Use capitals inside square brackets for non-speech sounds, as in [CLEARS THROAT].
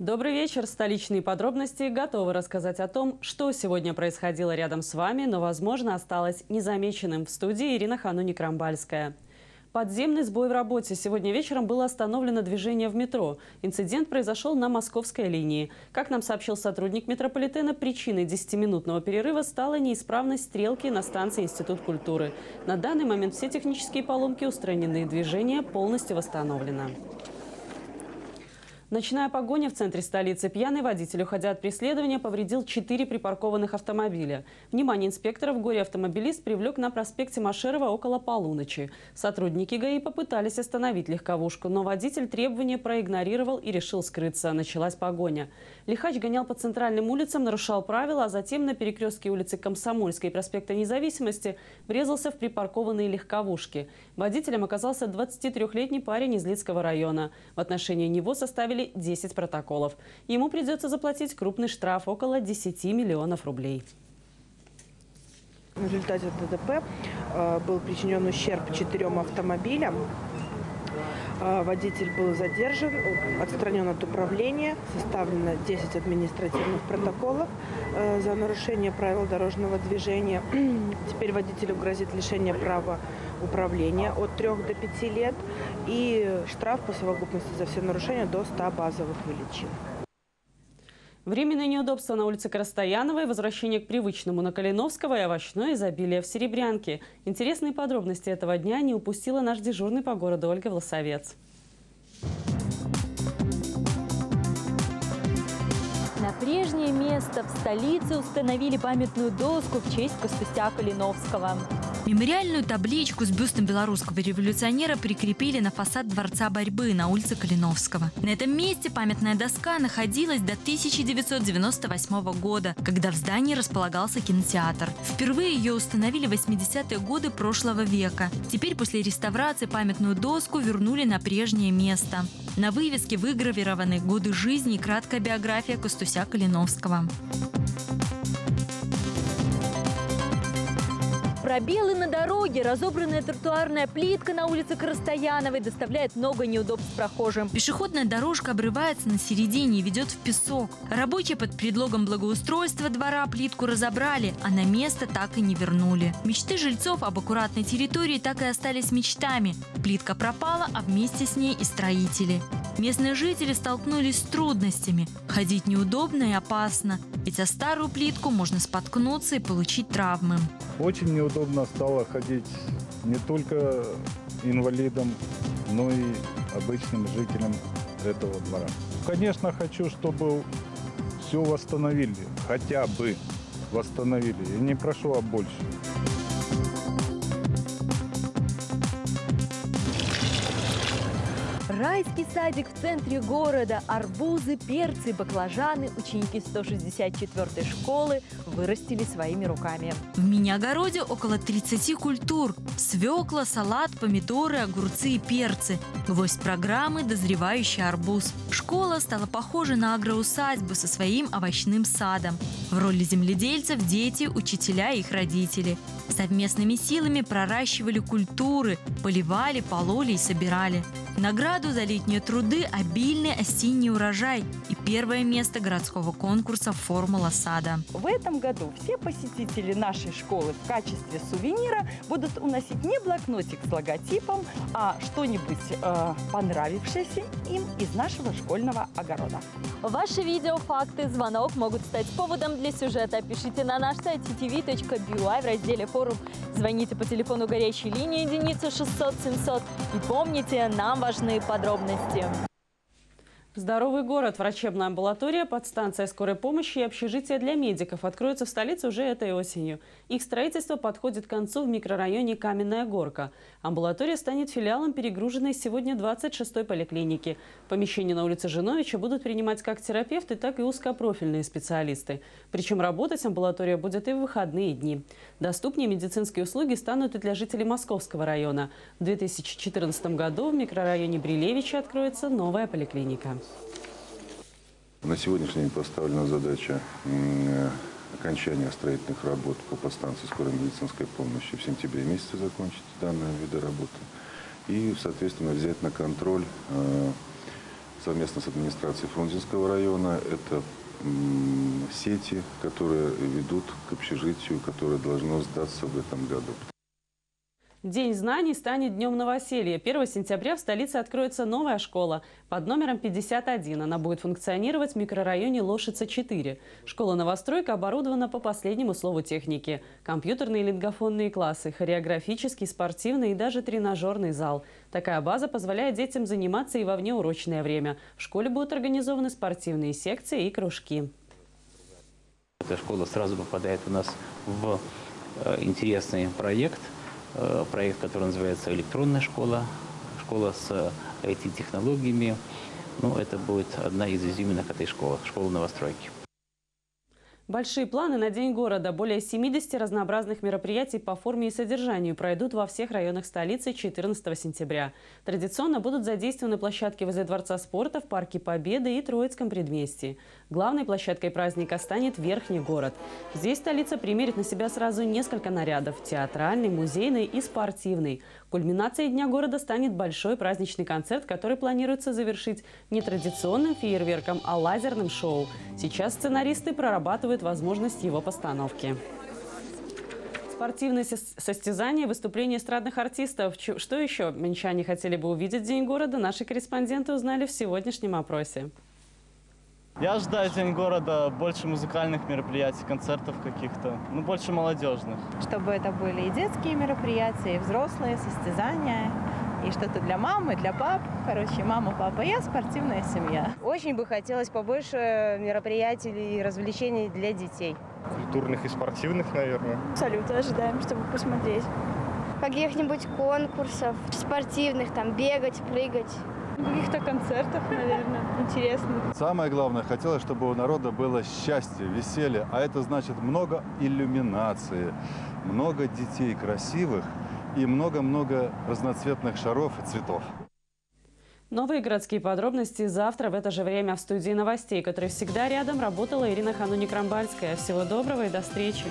Добрый вечер. Столичные подробности готовы рассказать о том, что сегодня происходило рядом с вами, но, возможно, осталось незамеченным. В студии Ирина Хануни-Крамбальская. Подземный сбой в работе. Сегодня вечером было остановлено движение в метро. Инцидент произошел на московской линии. Как нам сообщил сотрудник метрополитена, причиной 10-минутного перерыва стала неисправность стрелки на станции Институт культуры. На данный момент все технические поломки устранены, движение полностью восстановлено. Ночная погоня в центре столицы. Пьяный водитель, уходя от преследования, повредил четыре припаркованных автомобиля. Внимание инспекторов горе-автомобилист привлек на проспекте Машерова около полуночи. Сотрудники ГАИ попытались остановить легковушку, но водитель требования проигнорировал и решил скрыться. Началась погоня. Лихач гонял по центральным улицам, нарушал правила, а затем на перекрестке улицы Комсомольской и проспекта Независимости врезался в припаркованные легковушки. Водителем оказался 23-летний парень из Лицкого района. В отношении него составили составили 10 протоколов. Ему придется заплатить крупный штраф около 10 миллионов рублей. В результате ДТП э, был причинен ущерб четырем автомобилям. Э, Водитель был задержан, отстранен от управления, составлено 10 административных протоколов э, за нарушение правил дорожного движения. [CLEARS THROAT] Теперь водителю грозит лишение права управления от 3 до 5 лет и штраф по совокупности за все нарушения до 100 базовых величин. Временное неудобство на улице Красстояновой, возвращение к привычному на Калиновского и овощное изобилие в Серебрянке. Интересные подробности этого дня не упустила наш дежурный по городу Ольга Власовец. На прежнее место в столице установили памятную доску в честь Костустя Калиновского. Мемориальную табличку с бюстом белорусского революционера прикрепили на фасад Дворца борьбы на улице Калиновского. На этом месте памятная доска находилась до 1998 года, когда в здании располагался кинотеатр. Впервые ее установили в 80-е годы прошлого века. Теперь после реставрации памятную доску вернули на прежнее место. На вывеске выгравированы годы жизни и краткая биография Костуся Калиновского. Пробелы на дороге, разобранная тротуарная плитка на улице Красстояновой доставляет много неудобств прохожим. Пешеходная дорожка обрывается на середине и ведет в песок. Рабочие под предлогом благоустройства двора плитку разобрали, а на место так и не вернули. Мечты жильцов об аккуратной территории так и остались мечтами. Плитка пропала, а вместе с ней и строители. Местные жители столкнулись с трудностями. Ходить неудобно и опасно, ведь о старую плитку можно споткнуться и получить травмы. Очень неудобно стало ходить не только инвалидам, но и обычным жителям этого двора. Конечно, хочу, чтобы все восстановили, хотя бы восстановили. Я не прошу о большем. Райский садик в центре города. Арбузы, перцы, баклажаны ученики 164-й школы вырастили своими руками. В мини-огороде около 30 культур. Свекла, салат, помидоры, огурцы и перцы. Гвоздь программы – дозревающий арбуз. Школа стала похожа на агроусадьбу со своим овощным садом. В роли земледельцев – дети, учителя и их родители. Совместными силами проращивали культуры, поливали, пололи и собирали. Награду за летние труды – обильный осенний урожай и первое место городского конкурса «Формула сада». В этом году все посетители нашей школы в качестве сувенира будут уносить не блокнотик с логотипом, а что-нибудь э, понравившееся им из нашего школьного огорода. Ваши видео, факты, звонок могут стать поводом для сюжета. Пишите на наш сайт ttv.by в разделе «Форум». Звоните по телефону горячей линии единицы 600 700. И помните, нам важны подробности. Здоровый город, врачебная амбулатория, подстанция скорой помощи и общежитие для медиков откроются в столице уже этой осенью. Их строительство подходит к концу в микрорайоне Каменная Горка. Амбулатория станет филиалом перегруженной сегодня 26-й поликлиники. Помещение на улице Жиновича будут принимать как терапевты, так и узкопрофильные специалисты. Причем работать амбулатория будет и в выходные дни. Доступнее медицинские услуги станут и для жителей Московского района. В 2014 году в микрорайоне Брилевича откроется новая поликлиника. На сегодняшний день поставлена задача м, окончания строительных работ по подстанции скорой медицинской помощи в сентябре месяце закончить данные виды работы и, соответственно, взять на контроль э, совместно с администрацией Фрунзенского района. Это сети, которые ведут к общежитию, которое должно сдаться в этом году. День знаний станет днем новоселья. 1 сентября в столице откроется новая школа под номером 51. Она будет функционировать в микрорайоне Лошица-4. Школа-новостройка оборудована по последнему слову техники. Компьютерные лингофонные классы, хореографический, спортивный и даже тренажерный зал. Такая база позволяет детям заниматься и во внеурочное время. В школе будут организованы спортивные секции и кружки. Эта школа сразу попадает у нас в э, интересный проект, проект, который называется «Электронная школа», школа с IT-технологиями. Ну, это будет одна из изюминок этой школы, школа новостройки. Большие планы на День города. Более 70 разнообразных мероприятий по форме и содержанию пройдут во всех районах столицы 14 сентября. Традиционно будут задействованы площадки возле Дворца спорта в Парке Победы и Троицком предместье. Главной площадкой праздника станет Верхний город. Здесь столица примерит на себя сразу несколько нарядов – театральный, музейный и спортивный. Кульминацией Дня города станет большой праздничный концерт, который планируется завершить не традиционным фейерверком, а лазерным шоу. Сейчас сценаристы прорабатывают возможность его постановки. Спортивные сос- состязания, выступления эстрадных артистов. Что еще минчане хотели бы увидеть в День города, наши корреспонденты узнали в сегодняшнем опросе. Я ожидаю День города больше музыкальных мероприятий, концертов каких-то, ну больше молодежных. чтобы это были и детские мероприятия, и взрослые состязания, и что-то для мамы, для пап. Короче, мама, папа, я спортивная семья. Очень бы хотелось побольше мероприятий и развлечений для детей. Культурных и спортивных, наверное. Салюты ожидаем, чтобы посмотреть. Каких-нибудь конкурсов, спортивных, там, бегать, прыгать. Каких-то концертов, наверное, интересных. Самое главное, хотелось, чтобы у народа было счастье, веселье, а это значит много иллюминации, много детей красивых и много-много разноцветных шаров и цветов. Новые городские подробности завтра в это же время в студии новостей, которой всегда рядом работала Ирина Хануни-Крамбальская. Всего доброго и до встречи!